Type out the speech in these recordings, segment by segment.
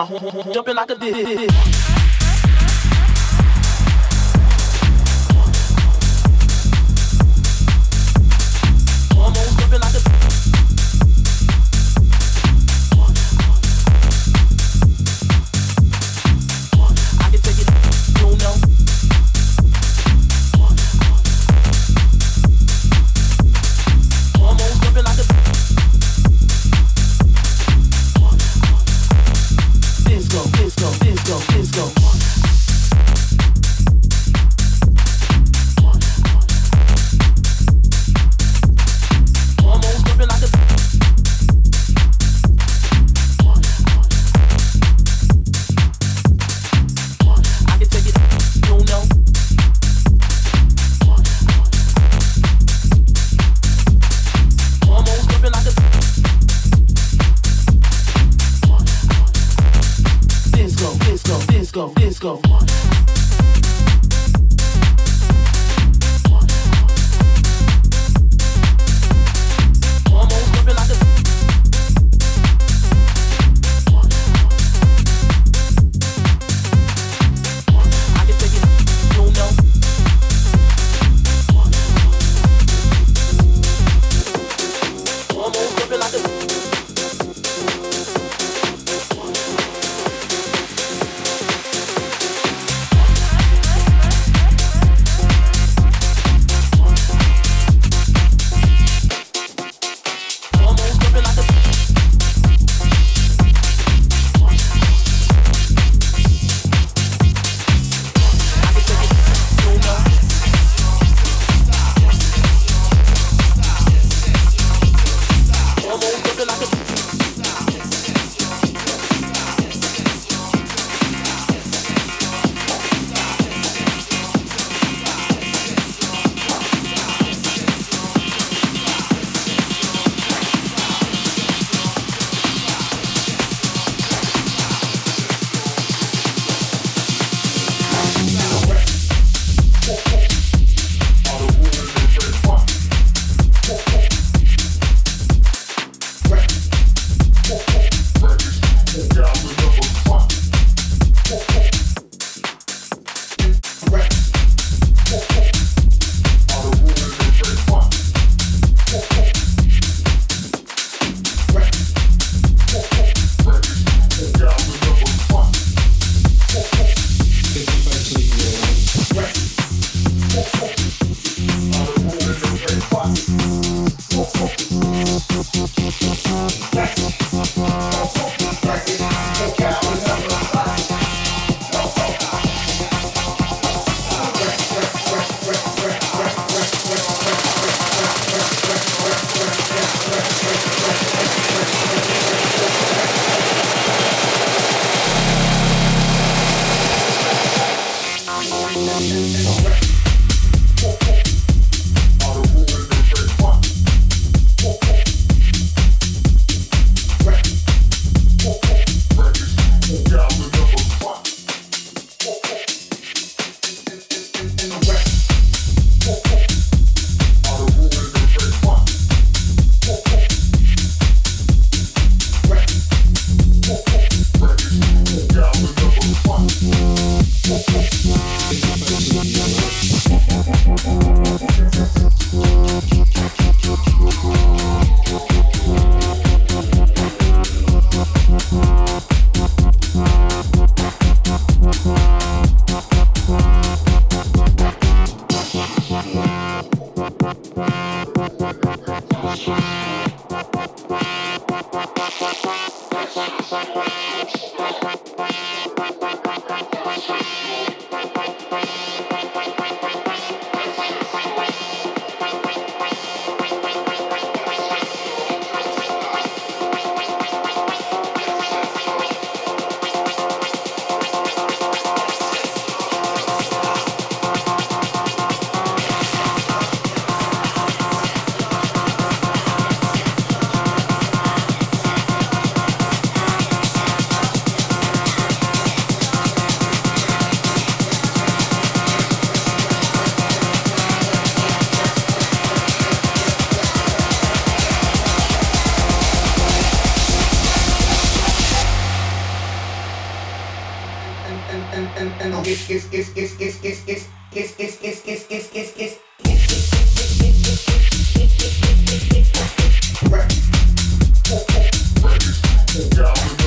My home jumping like a dick. Soul. Night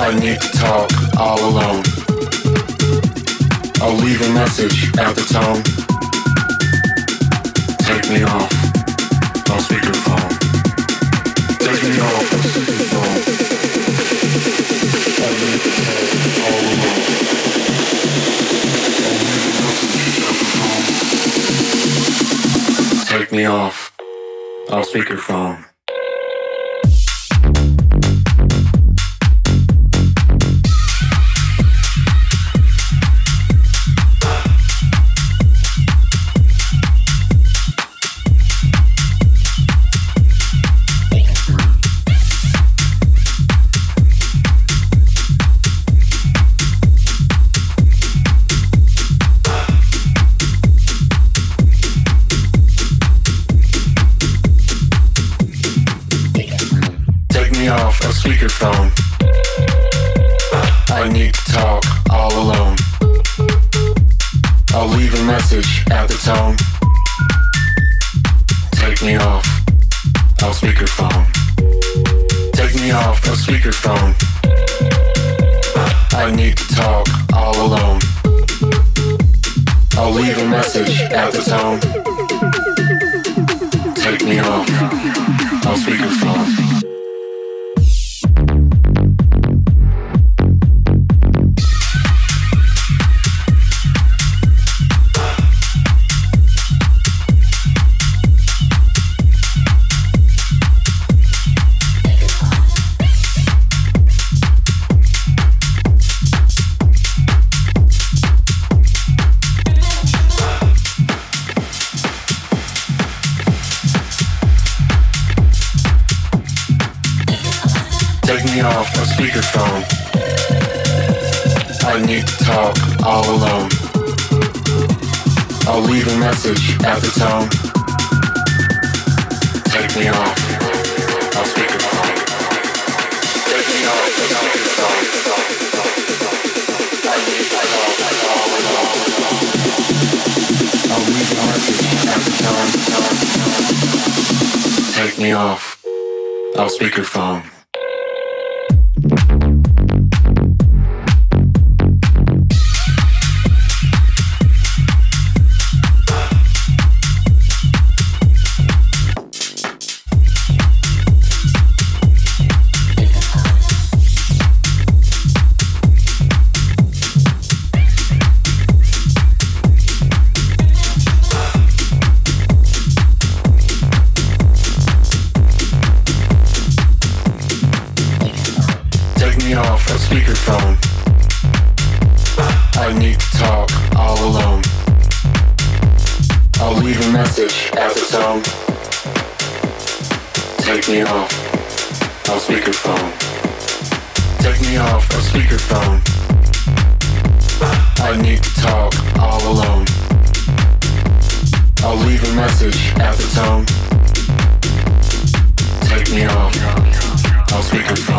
I need to talk all alone. I'll leave a message at the tone. Take me off on speakerphone. Take me off on speakerphone. I need to talk all alone. I'll leave a message at the tone. Take me off speakerphone. speakerphone. Talk all alone. I'll leave a message at the tone. Take me off. I'll speakerphone. Take me off. I'll leave a tone. Take me off. I'll. speaker.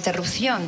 Interrupción.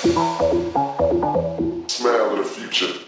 Smile of the future.